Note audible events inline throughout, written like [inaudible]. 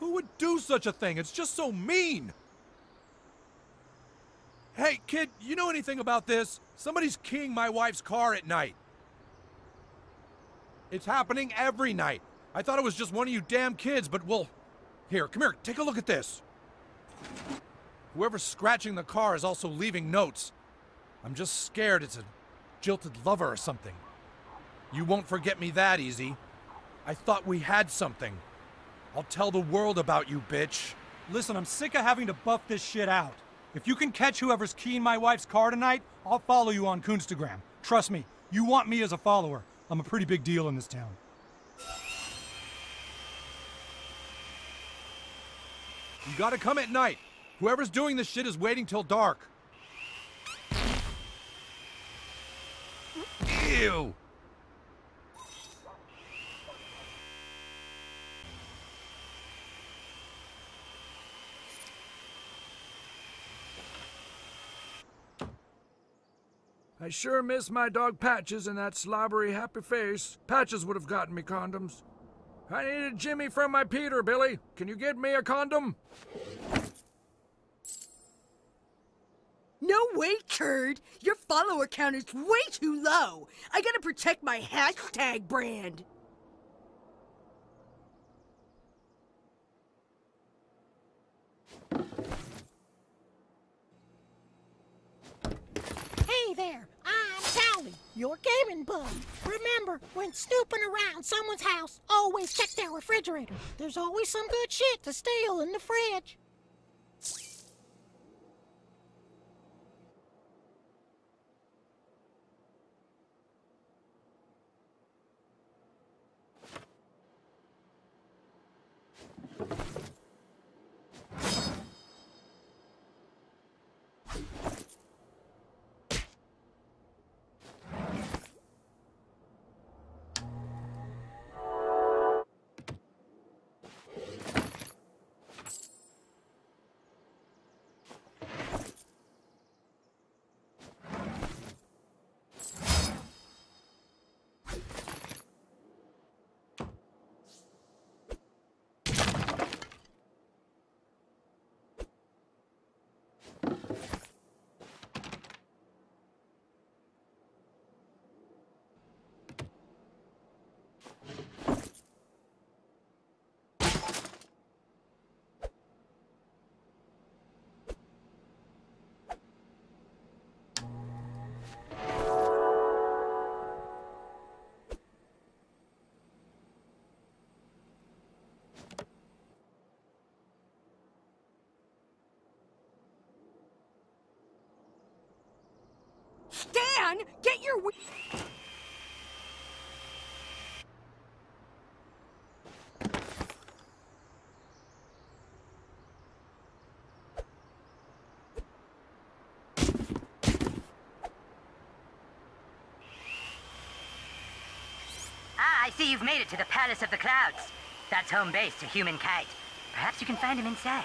Who would do such a thing? It's just so mean. Hey, kid, you know anything about this? Somebody's keying my wife's car at night. It's happening every night. I thought it was just one of you damn kids, but well... Here, come here, take a look at this. Whoever's scratching the car is also leaving notes. I'm just scared it's a jilted lover or something. You won't forget me that easy. I thought we had something. I'll tell the world about you, bitch. Listen, I'm sick of having to buff this shit out. If you can catch whoever's keying my wife's car tonight, I'll follow you on Coonstagram. Trust me, you want me as a follower. I'm a pretty big deal in this town. You gotta come at night. Whoever's doing this shit is waiting till dark. Ew! I sure miss my dog Patches and that slobbery happy face. Patches would have gotten me condoms. I needed Jimmy from my Peter, Billy. Can you get me a condom? No way, Turd! Your follower count is way too low! I gotta protect my hashtag brand! Hey there, I'm Towelie, your gaming bug. Remember, when snooping around someone's house, always check their refrigerator. There's always some good shit to steal in the fridge. Stan, get your Ah, I see you've made it to the Palace of the Clouds. That's home base to Human Kite. Perhaps you can find him inside.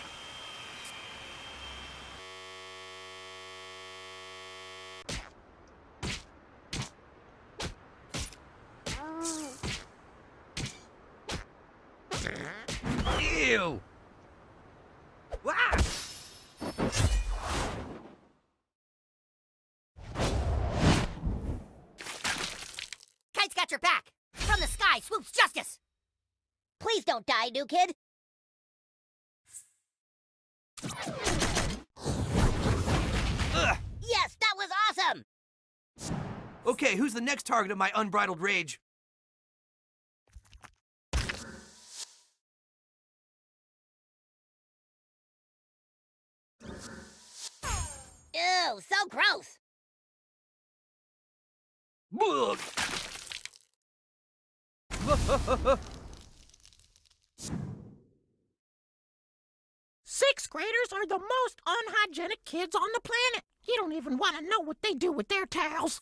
Ew! Ah! Kite's got your back. From the sky swoops justice. Die, new kid. Ugh. Yes, that was awesome. Okay, who's the next target of my unbridled rage? Ew, so gross. Ugh. [laughs] Sixth graders are the most unhygienic kids on the planet. You don't even want to know what they do with their towels.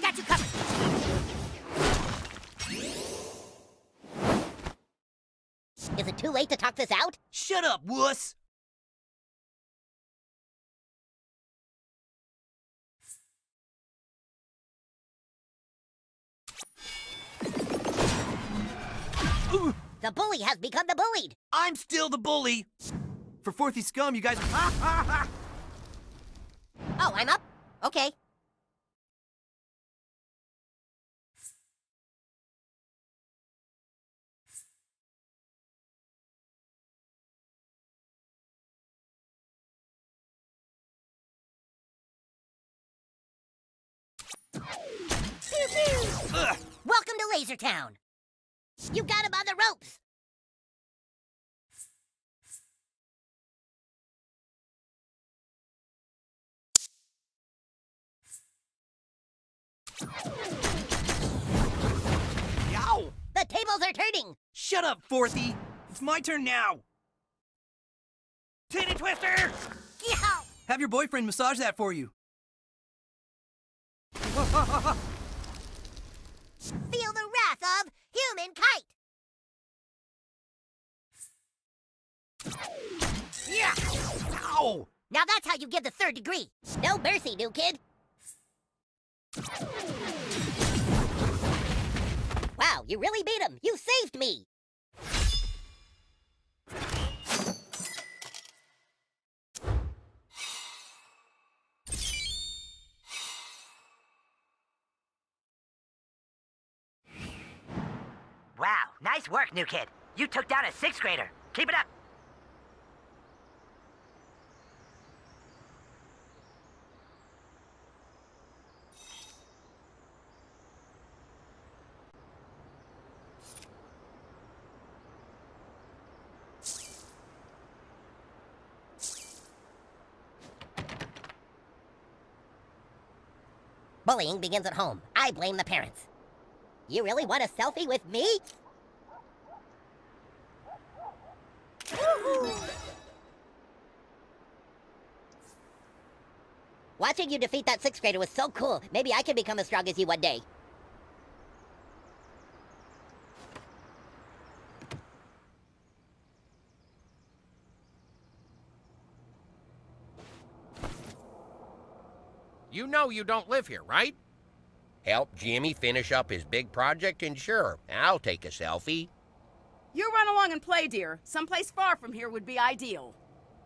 Got you covered. Too late to talk this out? Shut up, wuss! The bully has become the bullied. I'm still the bully! For Fourthy Scum, you guys... [laughs] Oh, I'm up? Okay. Laser Town. You got him on the ropes. Yow! The tables are turning. Shut up, Fourthy! It's my turn now! Titty twister! Yow! Have your boyfriend massage that for you. [laughs] Feel the of Human Kite. Yeah! Ow! Now that's how you give the third degree. No mercy, new kid. Wow, you really beat him. You saved me. Nice work, new kid. You took down a sixth grader. Keep it up. Bullying begins at home. I blame the parents. You really want a selfie with me? Watching you defeat that sixth grader was so cool. Maybe I can become as strong as you one day. You know you don't live here, right? Help Jimmy finish up his big project, and sure, I'll take a selfie. You run along and play, dear. Someplace far from here would be ideal.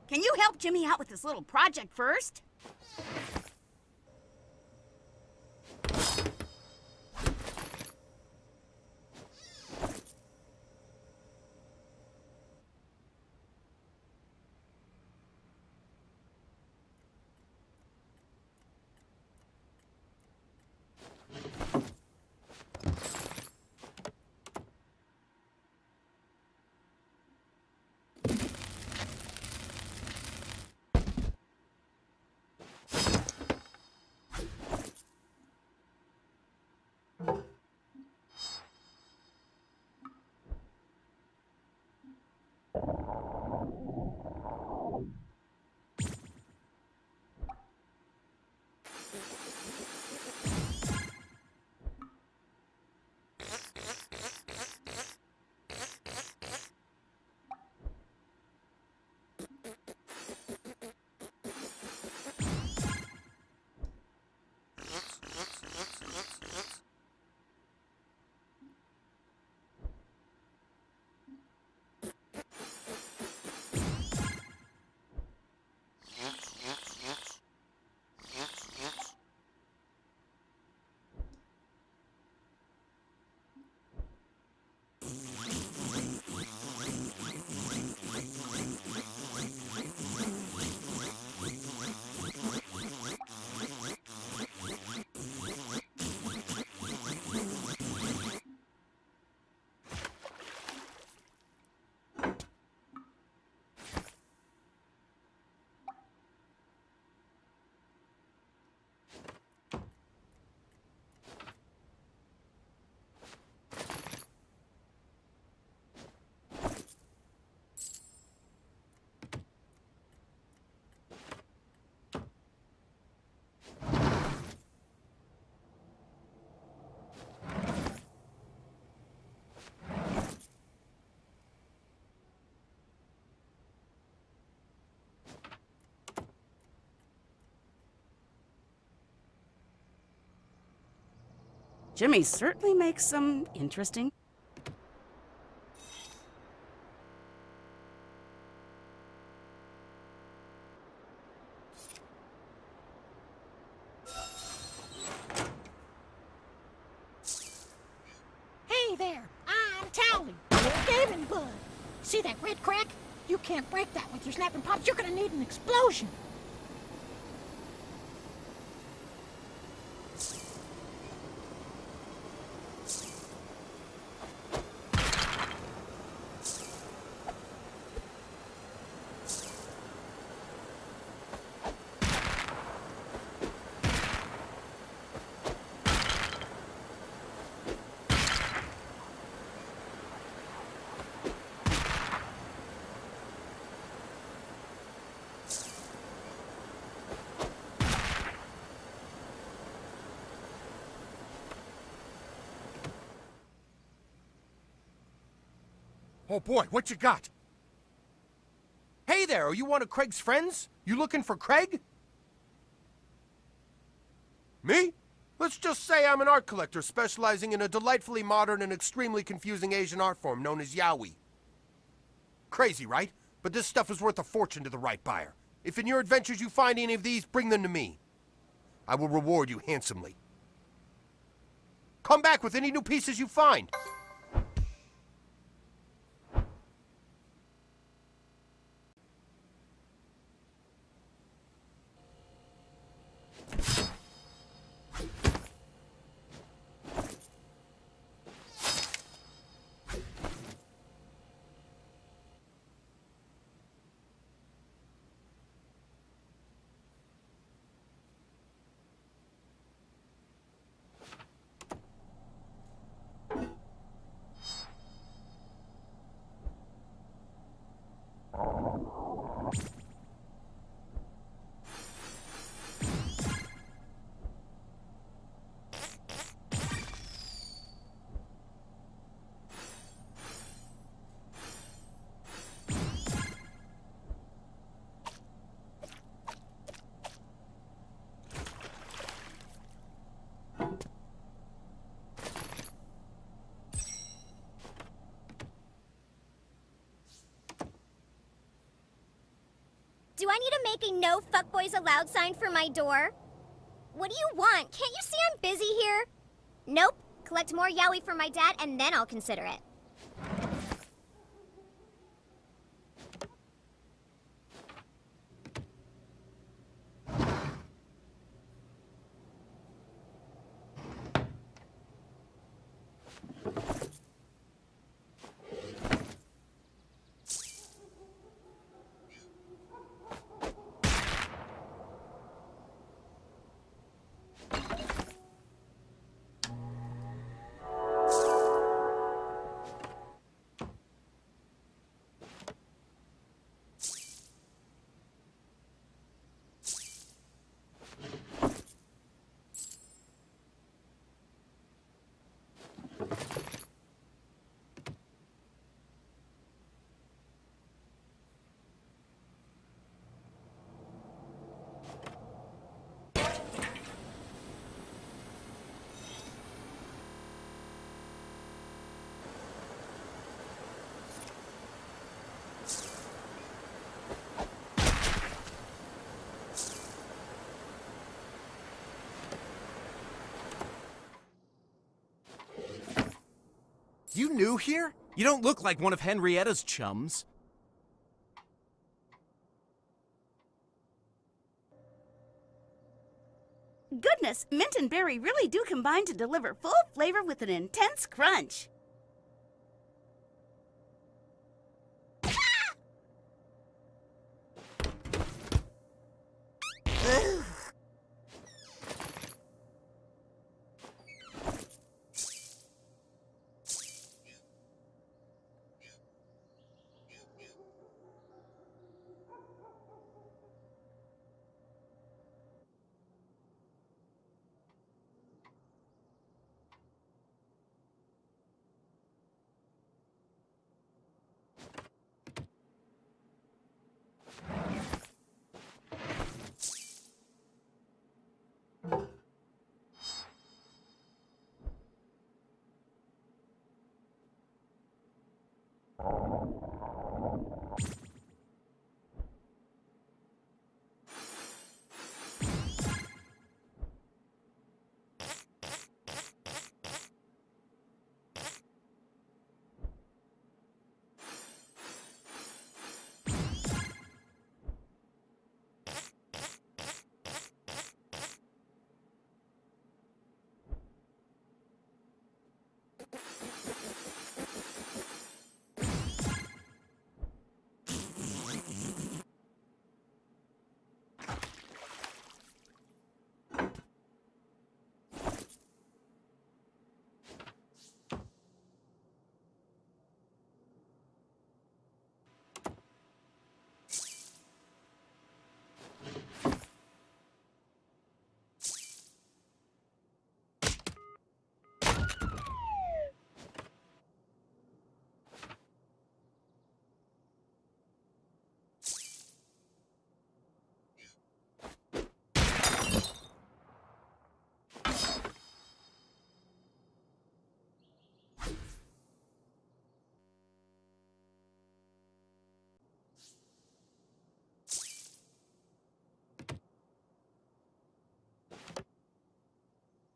Can you help Jimmy out with this little project first? Jimmy certainly makes some interesting. Hey there, I'm Towelie, your gaming bud. See that red crack? You can't break that with your snapping pops. You're gonna need an explosion. Oh boy, what you got? Hey there, are you one of Craig's friends? You looking for Craig? Me? Let's just say I'm an art collector specializing in a delightfully modern and extremely confusing Asian art form known as yaoi. Crazy, right? But this stuff is worth a fortune to the right buyer. If in your adventures you find any of these, bring them to me. I will reward you handsomely. Come back with any new pieces you find. Do I need to make a no fuckboys allowed sign for my door? What do you want? Can't you see I'm busy here? Nope. Collect more yaoi for my dad and then I'll consider it. You new here? You don't look like one of Henrietta's chums. Goodness, mint and berry really do combine to deliver full flavor with an intense crunch.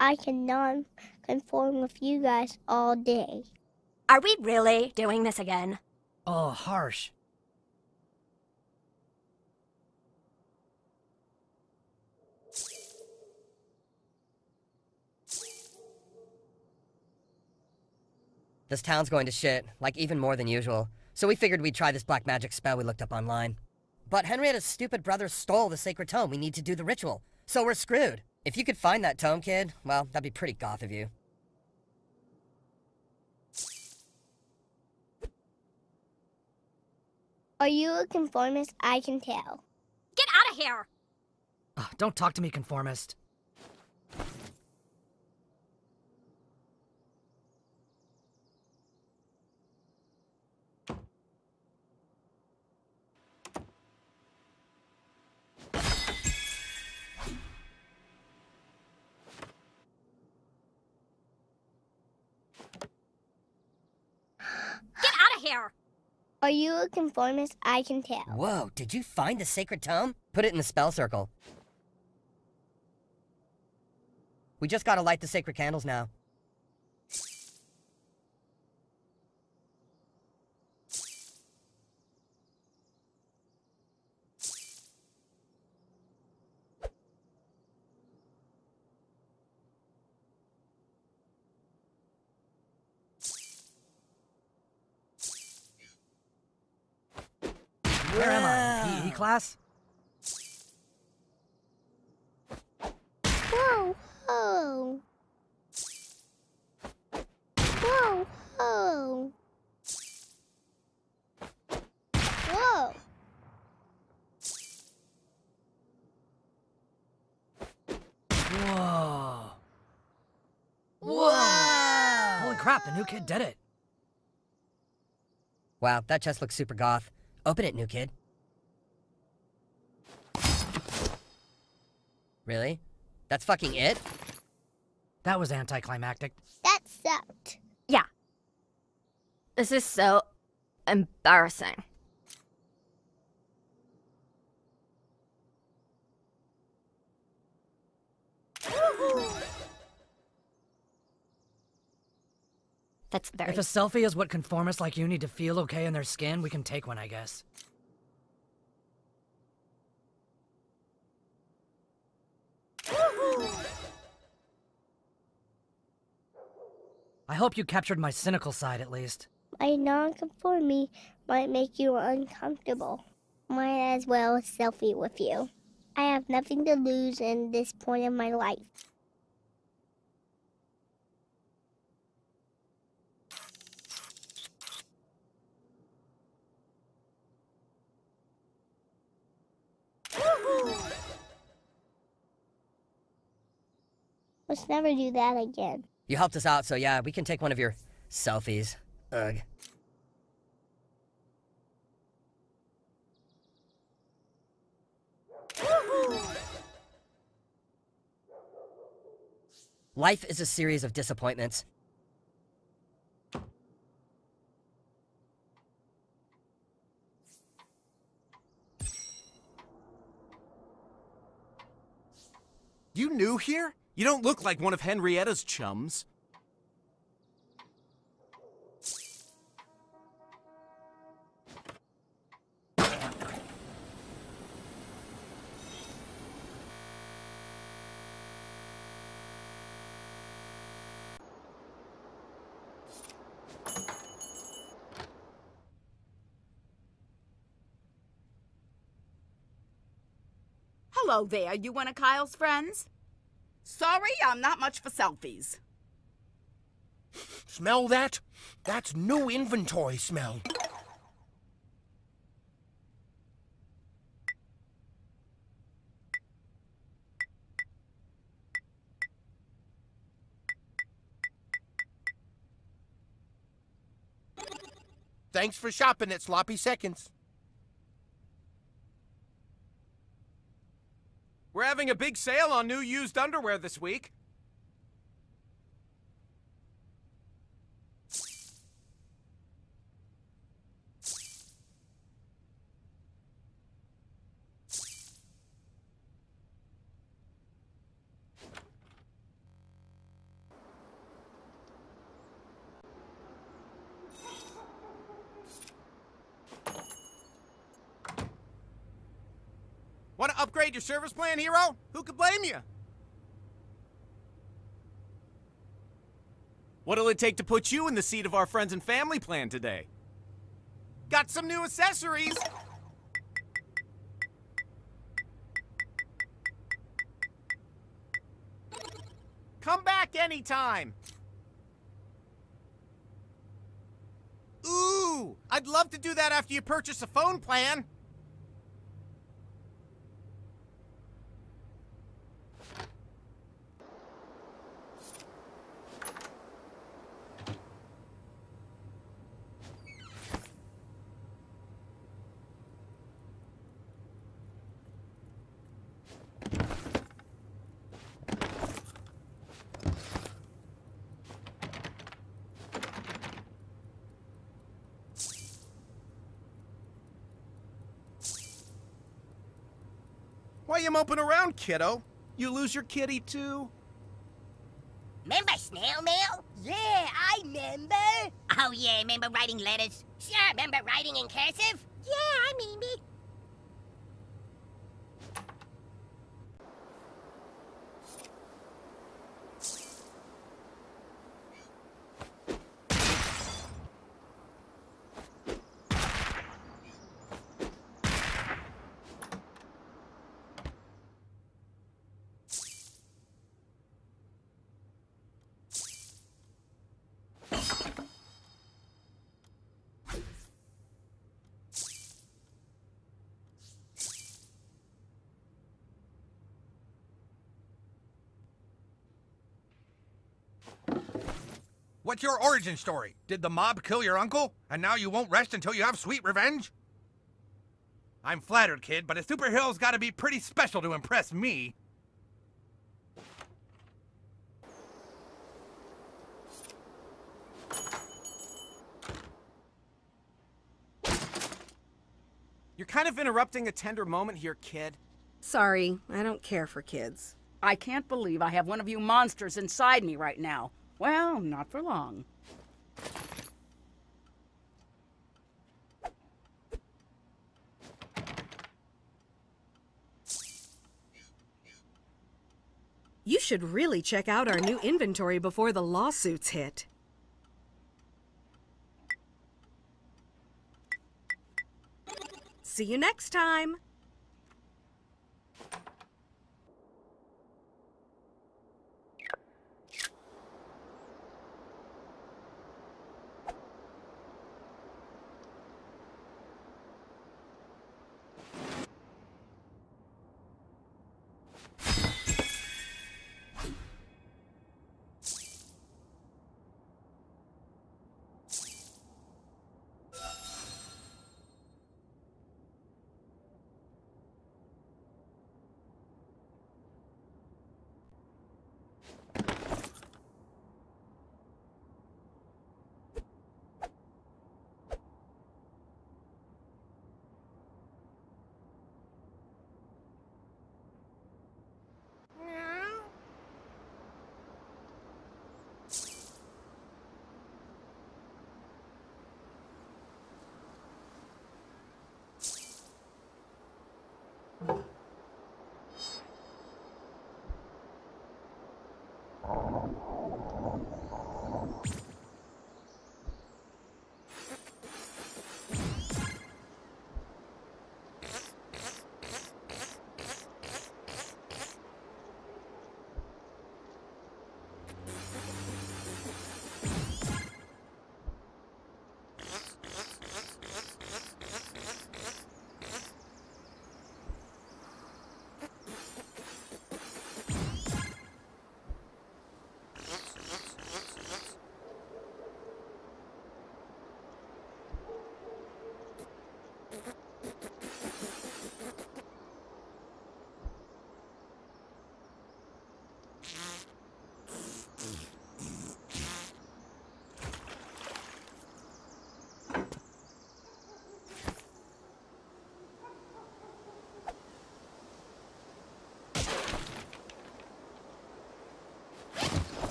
I can non-conform with you guys all day. Are we really doing this again? Oh, harsh. This town's going to shit, like even more than usual. So we figured we'd try this black magic spell we looked up online. But Henrietta's stupid brother stole the sacred tome we need to do the ritual, so we're screwed. If you could find that tome, kid, well, that'd be pretty goth of you. Are you a conformist? I can tell. Get out of here! Oh, don't talk to me, conformist. Get here! Are you a conformist? I can tell. Whoa, did you find the sacred tome? Put it in the spell circle. We just gotta light the sacred candles now. Where am I? PE class? Whoa, whoa. Whoa, whoa. Whoa. Whoa. Whoa! Holy crap, the new kid did it. Wow, that chest looks super goth. Open it, new kid. Really? That's fucking it? That was anticlimactic. That sucked. Yeah. This is so embarrassing. That's very. If a selfie is what conformists like you need to feel okay in their skin, we can take one, I guess. I hope you captured my cynical side at least. My non-conformity might make you uncomfortable. Might as well selfie with you. I have nothing to lose in this point of my life. Let's never do that again. You helped us out, so yeah, we can take one of your selfies. Ugh. Life is a series of disappointments. You new here? You don't look like one of Henrietta's chums. Hello there, you one of Kyle's friends? Sorry, I'm not much for selfies. Smell that? That's new inventory smell. Thanks for shopping at Sloppy Seconds. We're having a big sale on new used underwear this week. to upgrade your service plan, hero? Who could blame you? What'll it take to put you in the seat of our friends and family plan today? Got some new accessories! Come back anytime! Ooh! I'd love to do that after you purchase a phone plan! Why you moping around, kiddo? You lose your kitty too? Remember snail mail? Yeah, I remember. Oh yeah, remember writing letters? Sure, remember writing in cursive? Yeah, I remember. What's your origin story? Did the mob kill your uncle, and now you won't rest until you have sweet revenge? I'm flattered, kid, but a superhero's gotta be pretty special to impress me. You're kind of interrupting a tender moment here, kid. Sorry, I don't care for kids. I can't believe I have one of you monsters inside me right now. Well, not for long. You should really check out our new inventory before the lawsuits hit. See you next time!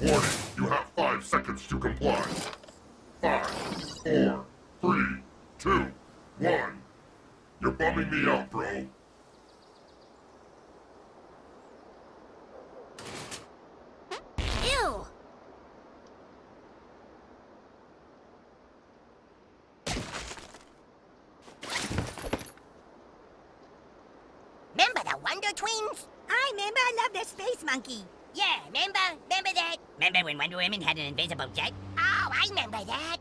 Warning, you have five seconds to comply. Five, four, three, two, one. You're bumming me out, bro. Ew! Remember the Wonder Twins? I remember. I love the space monkey. Yeah, remember? Remember that? Remember when Wonder Woman had an invisible jet? Oh, I remember that.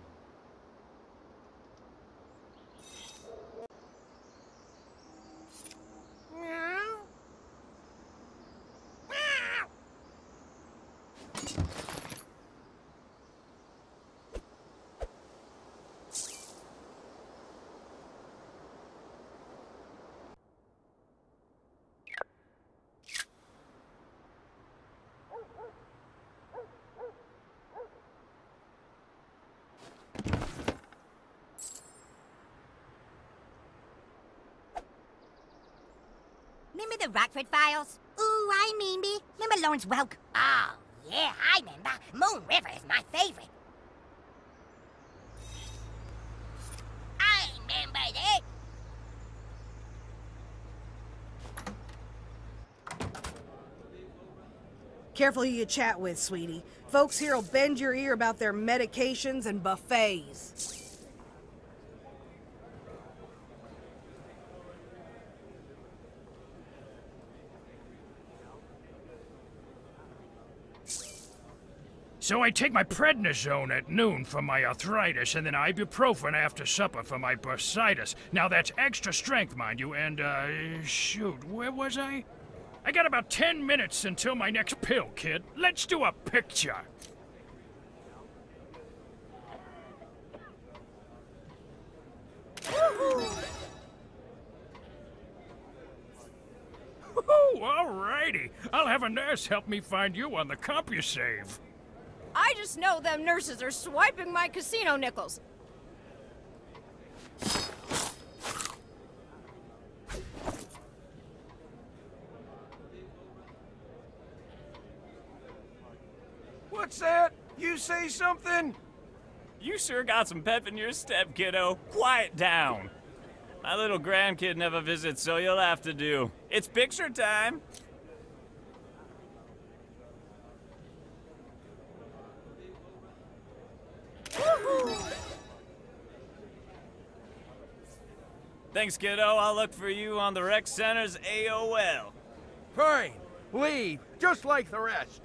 Remember the Rockford Files? Ooh, I remember. Remember Lawrence Welk? Oh, yeah, I remember. Moon River is my favorite. I remember that. Careful who you chat with, sweetie. Folks here will bend your ear about their medications and buffets. So I take my prednisone at noon for my arthritis, and then ibuprofen after supper for my bursitis. Now that's extra strength, mind you, and, uh, shoot, where was I? I got about ten minutes until my next pill, kid. Let's do a picture. Alrighty. I'll have a nurse help me find you on the CompuSave. I just know them nurses are swiping my casino nickels. What's that? You say something? You sure got some pep in your step, kiddo. Quiet down. My little grandkid never visits, so you'll have to do. It's picture time. Thanks, kiddo. I'll look for you on the rec center's AOL. Fine. Leave, just like the rest.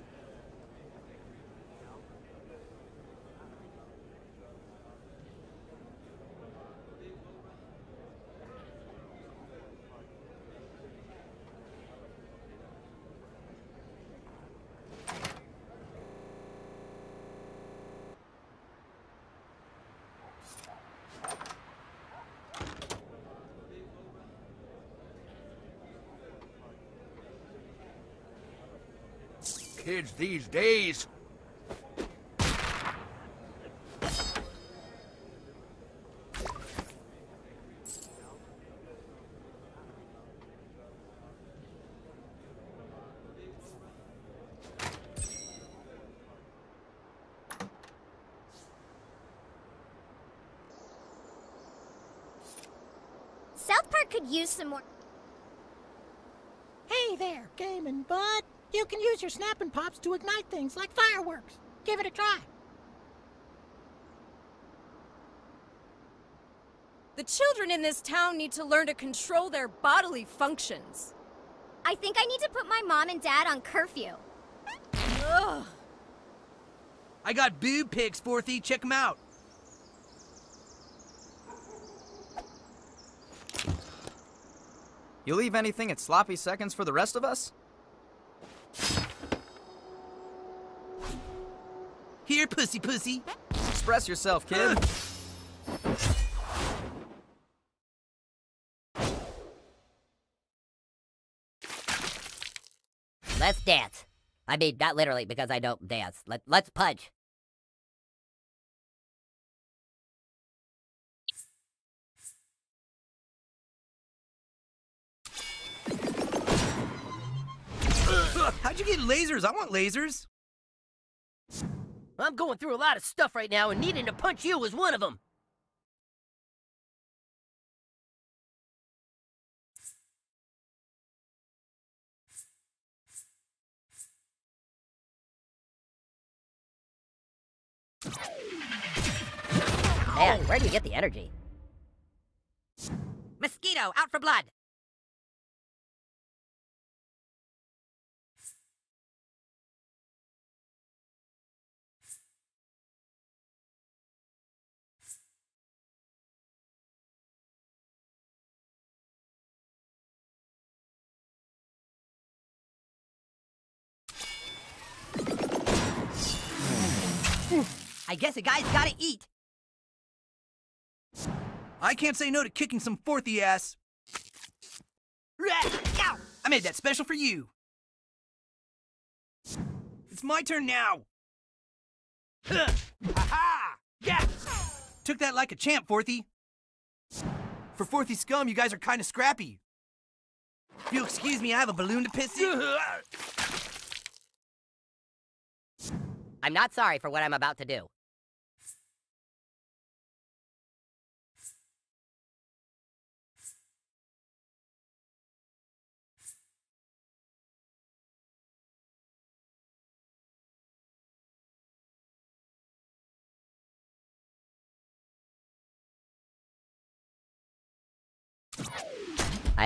Kids these days. South Park could use some more. Hey there, gaming bud. You can use your snapping pops to ignite things like fireworks. Give it a try. The children in this town need to learn to control their bodily functions. I think I need to put my mom and dad on curfew. Ugh. I got boob pics, Fourthy. Check them out. You leave anything at sloppy seconds for the rest of us? Here, pussy pussy. Express yourself, kid. [sighs] Let's dance. I mean, not literally because I don't dance. Let, let's punch. How'd you get lasers? I want lasers. I'm going through a lot of stuff right now, and needing to punch you was one of them. Man, where do you get the energy? Mosquito, out for blood! I guess a guy's gotta eat. I can't say no to kicking some fourthy ass. I made that special for you. It's my turn now. Yeah! Took that like a champ, Fourthy. For Fourthy scum, you guys are kind of scrappy. If you'll excuse me, I have a balloon to piss in. I'm not sorry for what I'm about to do.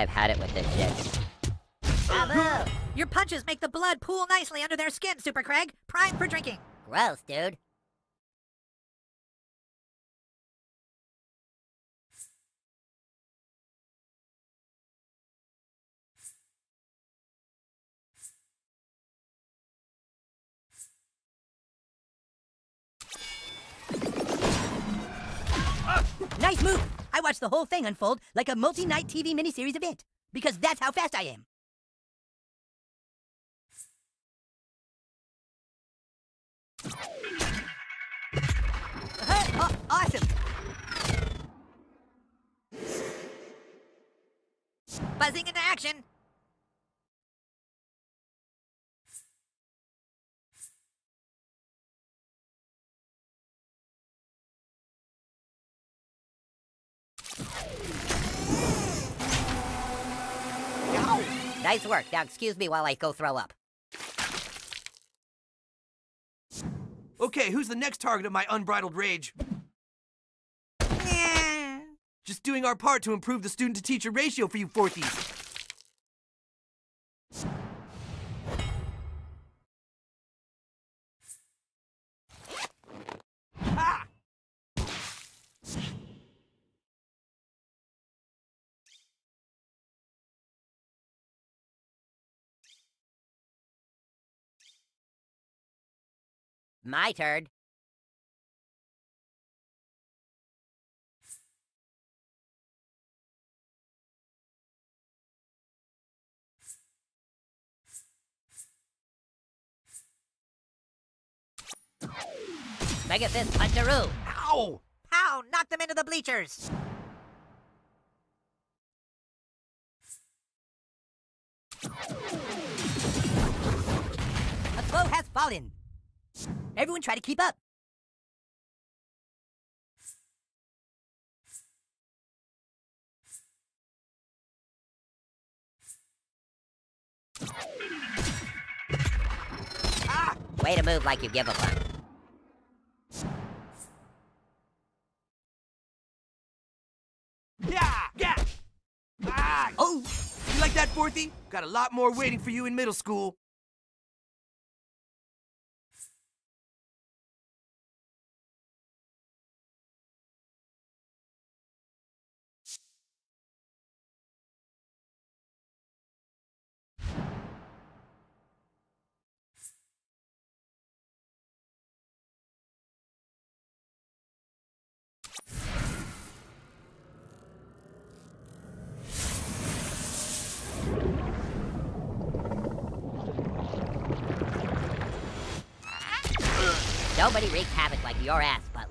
I've had it with this shit. Bravo! Your punches make the blood pool nicely under their skin, Super Craig. Prime for drinking. Gross, dude. Nice move! I watched the whole thing unfold like a multi-night TV miniseries event. Because that's how fast I am. Uh, oh, awesome! Buzzing into action. Nice work. Now excuse me while I go throw up. Okay, who's the next target of my unbridled rage? Just doing our part to improve the student-to-teacher ratio for you fourthies. My turn. Mega Fist Puncheroo! Ow! Pow! Knock them into the bleachers. A foe has fallen. Everyone try to keep up. Way to move like you give a fuck. Yeah! Yeah! Ah! Oh! You like that, Fourthy? Got a lot more waiting for you in middle school.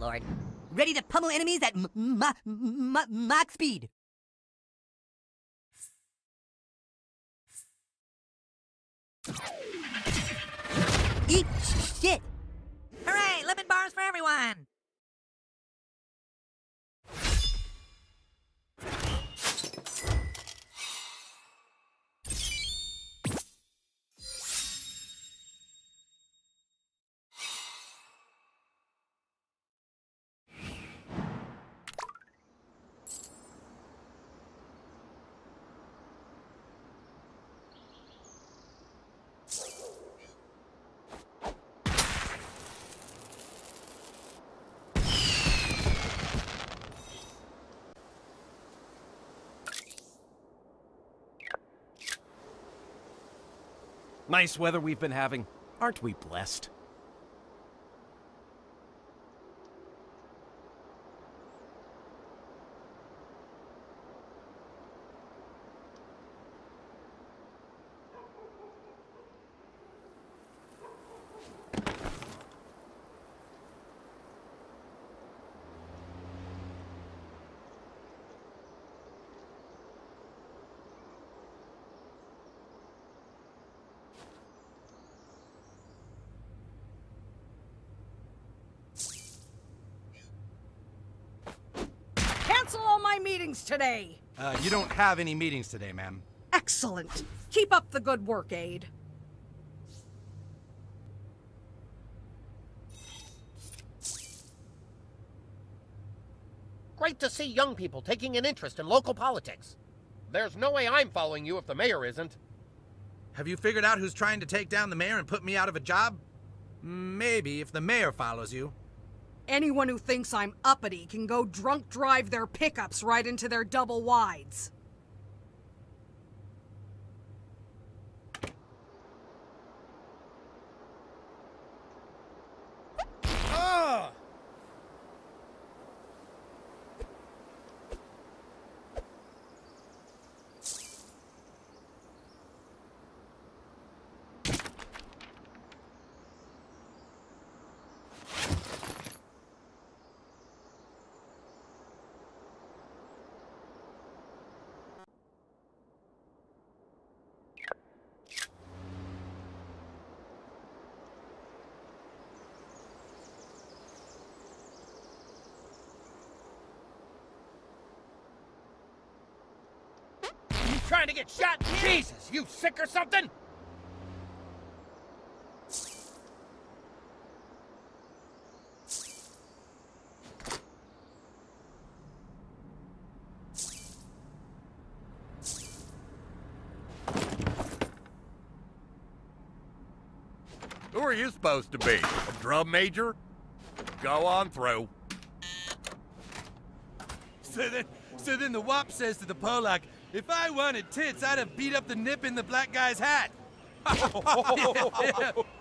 Buttlord. Ready to pummel enemies at m- m- m- Mach speed. Eat shit! one. Nice weather we've been having. Aren't we blessed? Cancel all my meetings today. Uh, you don't have any meetings today, ma'am. Excellent. Keep up the good work, Aide. Great to see young people taking an interest in local politics. There's no way I'm following you if the mayor isn't. Have you figured out who's trying to take down the mayor and put me out of a job? Maybe if the mayor follows you. Anyone who thinks I'm uppity can go drunk drive their pickups right into their double wides. Oh! You trying to get shot? Jesus, you sick or something? Who are you supposed to be? A drum major? Go on through. So then, so then the wop says to the Polak, if I wanted tits, I'd have beat up the nip in the black guy's hat. Yeah. [laughs] Hey, [laughs]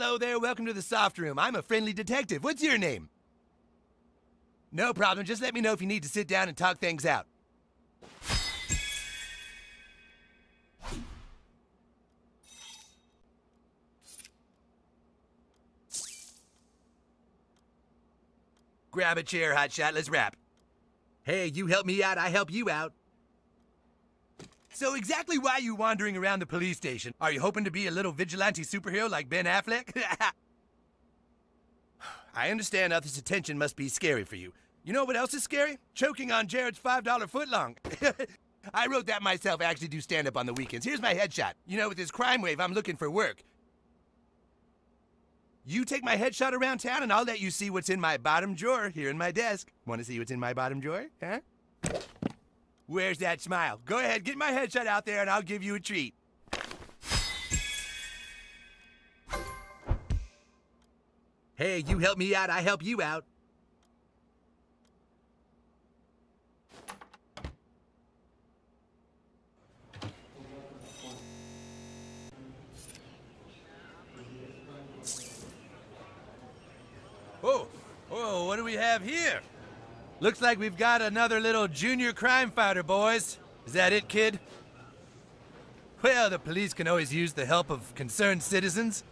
Hello there, welcome to the soft room. I'm a friendly detective. What's your name? No problem, just let me know if you need to sit down and talk things out. Grab a chair, hotshot, let's rap. Hey, you help me out, I help you out. So exactly why you wandering around the police station? Are you hoping to be a little vigilante superhero like Ben Affleck? [laughs] I understand others' attention must be scary for you. You know what else is scary? Choking on Jared's $5 footlong. [laughs] I wrote that myself. I actually do stand up on the weekends. Here's my headshot. You know, with this crime wave, I'm looking for work. You take my headshot around town and I'll let you see what's in my bottom drawer here in my desk. Want to see what's in my bottom drawer? Huh? Where's that smile? Go ahead, get my headshot out there and I'll give you a treat. Hey, you help me out, I help you out. Oh, oh, what do we have here? Looks like we've got another little junior crime fighter, boys. Is that it, kid? Well, the police can always use the help of concerned citizens.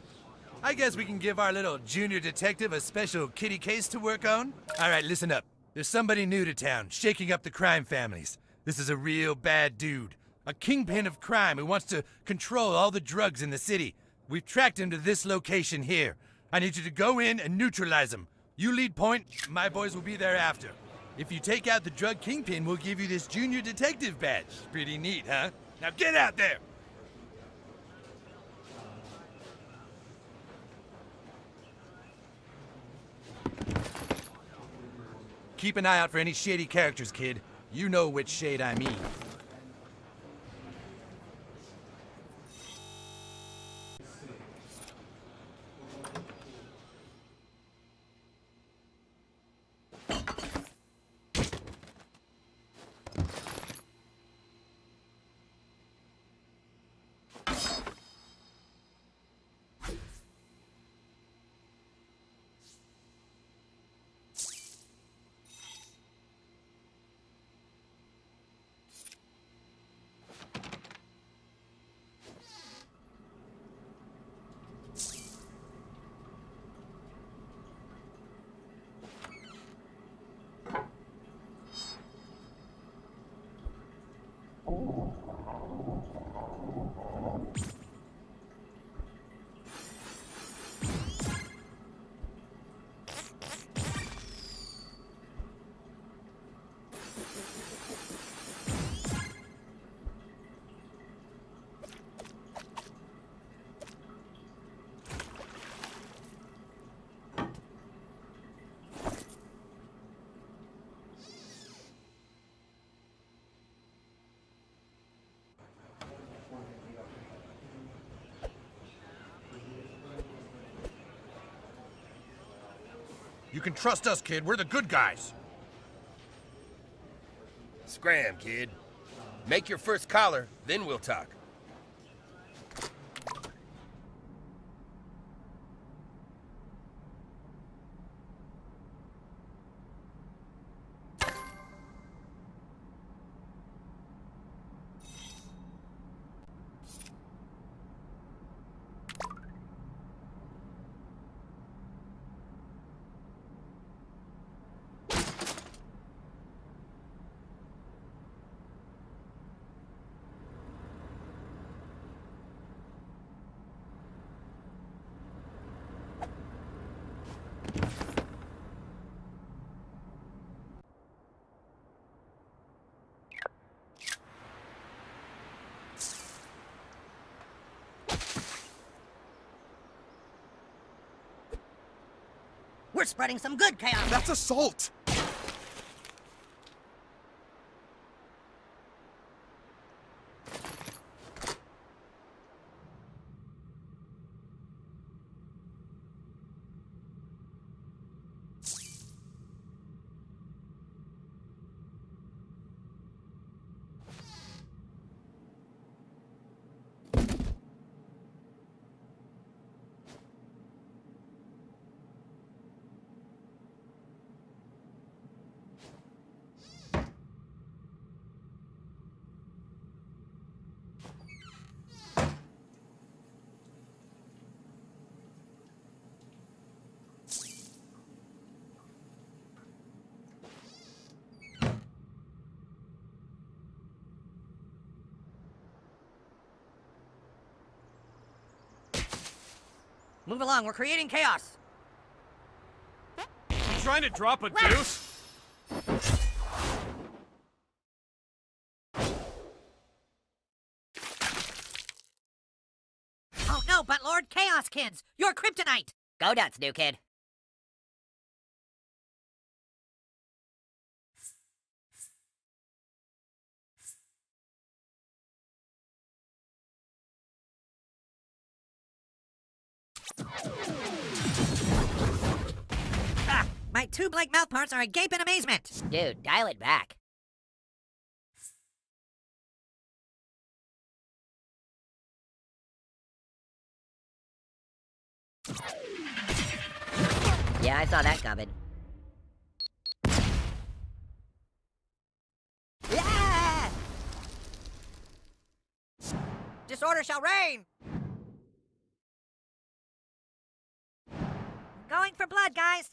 I guess we can give our little junior detective a special kitty case to work on. All right, listen up. There's somebody new to town, shaking up the crime families. This is a real bad dude. A kingpin of crime who wants to control all the drugs in the city. We've tracked him to this location here. I need you to go in and neutralize him. You lead point, my boys will be there after. If you take out the drug kingpin, we'll give you this junior detective badge. Pretty neat, huh? Now get out there! Keep an eye out for any shady characters, kid. You know which shade I mean. You can trust us, kid. We're the good guys. Scram, kid. Make your first collar, then we'll talk. We're spreading some good chaos. That's assault! Move along, we're creating chaos. You trying to drop a deuce? Oh no, but Lord Chaos Kids, you're kryptonite. Go nuts, new kid. Ah, my two blank mouth parts are agape in amazement. Dude, dial it back. Yeah, I saw that coming. Yeah! Disorder shall reign! Going for blood, guys!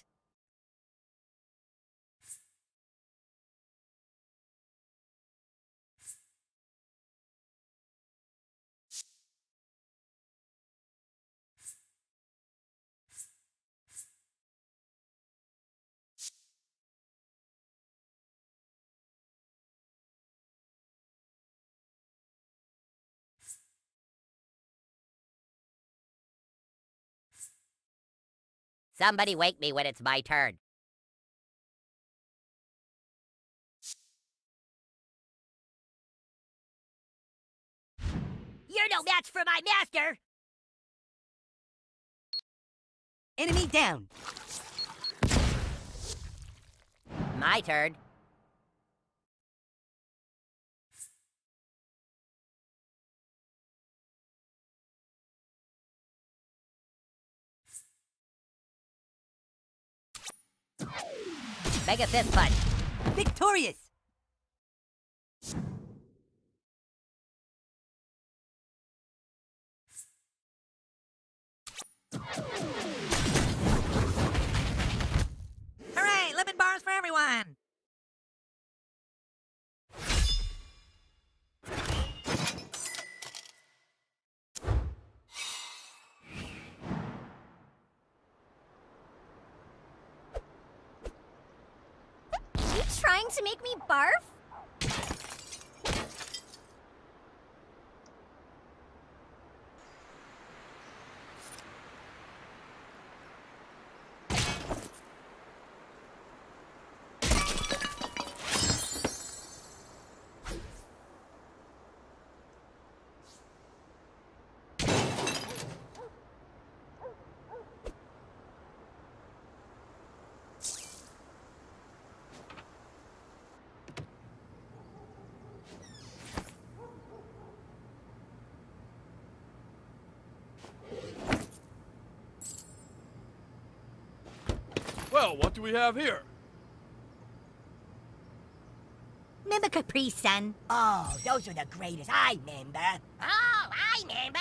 Somebody wake me when it's my turn. You're no match for my master! Enemy down. My turn. Mega fist punch. Victorious. Hooray! Lemon bars for everyone! To make me barf? Well, what do we have here? Remember Capri Sun? Oh, those are the greatest. I remember. Oh, I remember.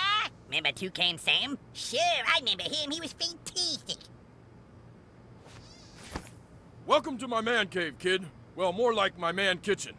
Remember Toucan Sam? Sure, I remember him. He was fantastic. Welcome to my man cave, kid. Well, more like my man kitchen.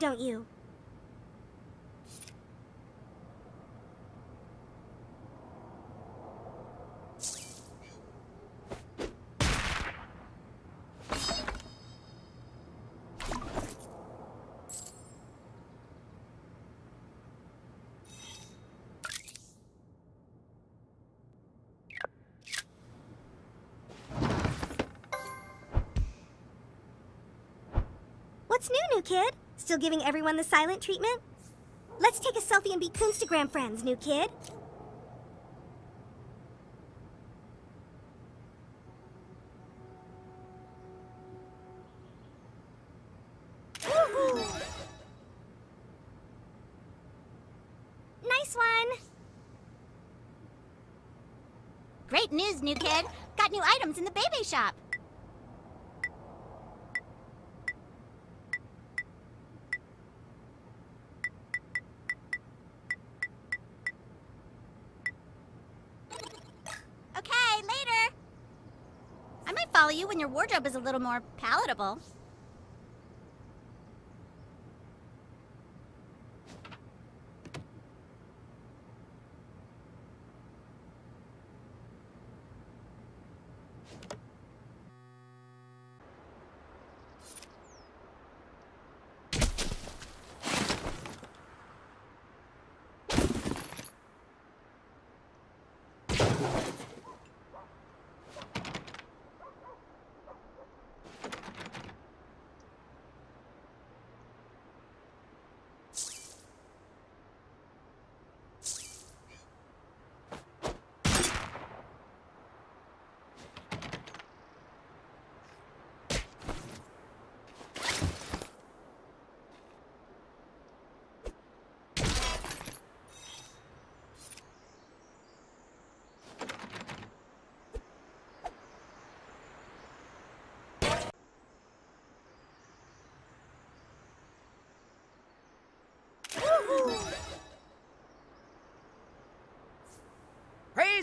Don't you? What's new, new kid? Still giving everyone the silent treatment? Let's take a selfie and be Instagram friends, new kid. Woohoo! Nice one! Great news, new kid. Got new items in the Bebe shop. Okay, later. I might follow you when your wardrobe is a little more palatable.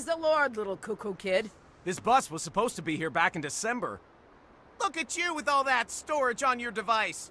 The Lord, little cuckoo kid. This bus was supposed to be here back in December. Look at you with all that storage on your device.